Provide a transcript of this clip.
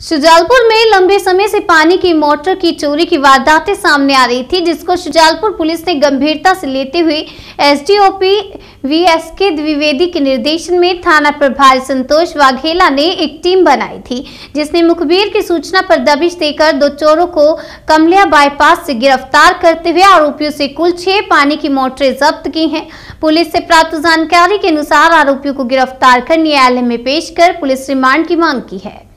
शुजालपुर में लंबे समय से पानी की मोटर की चोरी की वारदातें सामने आ रही थी, जिसको शुजालपुर पुलिस ने गंभीरता से लेते हुए एसडीओपी वीएसके द्विवेदी के निर्देशन में थाना प्रभारी संतोष वाघेला ने एक टीम बनाई थी, जिसने मुखबिर की सूचना पर दबिश देकर दो चोरों को कमलिया बाईपास से गिरफ़्तार करते हुए आरोपियों से कुल छह पानी की मोटरें जब्त की हैं। पुलिस से प्राप्त जानकारी के अनुसार आरोपियों को गिरफ़्तार कर न्यायालय में पेश कर पुलिस रिमांड की मांग की है।